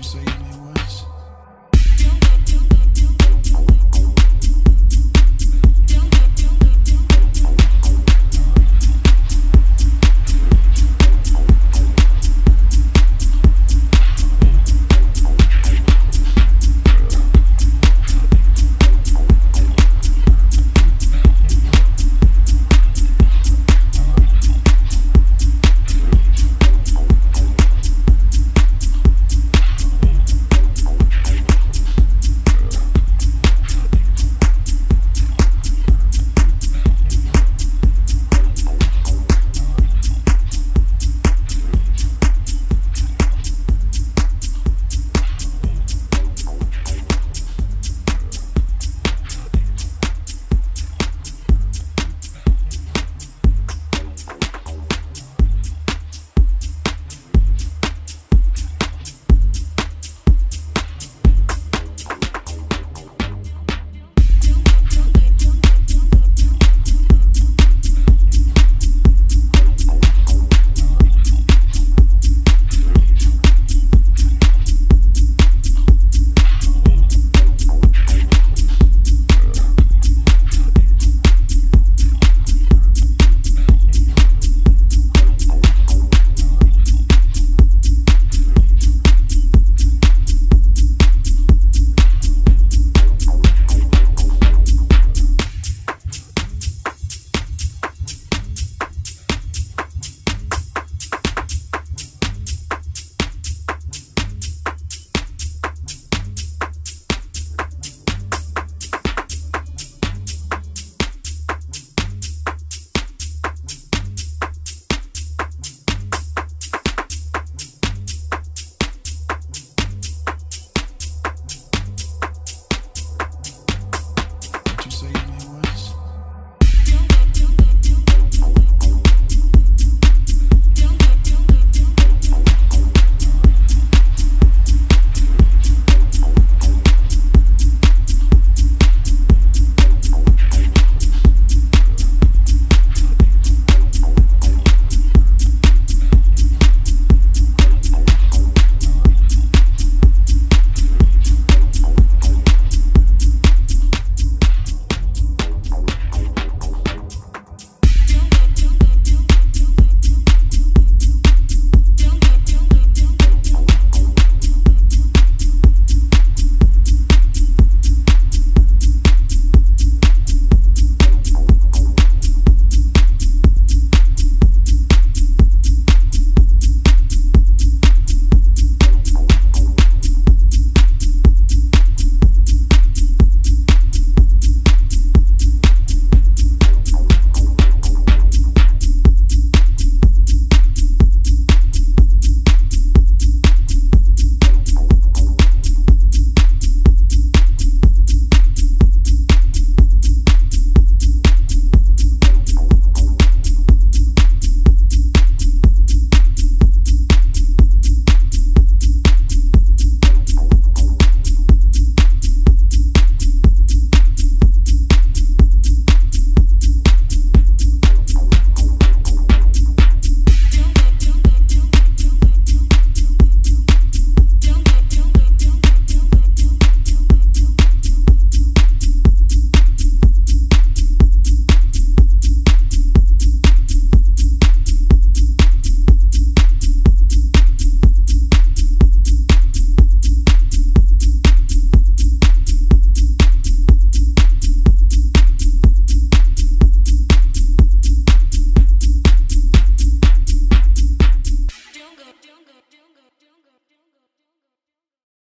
you say your name was?